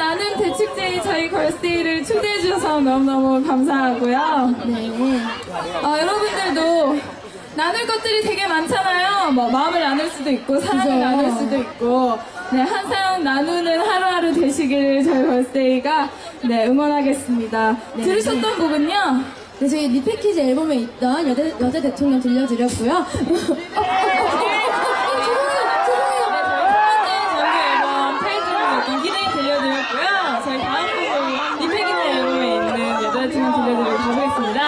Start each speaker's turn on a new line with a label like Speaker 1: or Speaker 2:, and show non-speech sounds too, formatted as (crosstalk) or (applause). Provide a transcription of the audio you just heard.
Speaker 1: 나눔 대축제에 저희 걸스데이를 초대해 주셔서 너무너무 감사하고요. 네. 어, 여러분들도 나눌 것들이 되게 많잖아요. 뭐 마음을 나눌 수도 있고 사랑을
Speaker 2: 그죠.
Speaker 1: 나눌 수도 있고. 네 항상 나누는 하루하루 되시기를 저희 걸스데이가 네 응원하겠습니다. 들으셨던 곡은요?
Speaker 2: 네, 저희 리패키지 앨범에 있던 여자, 여자 대통령 들려드렸고요. 어, (laughs) 노래 중에 들려드리고 가보겠습니다.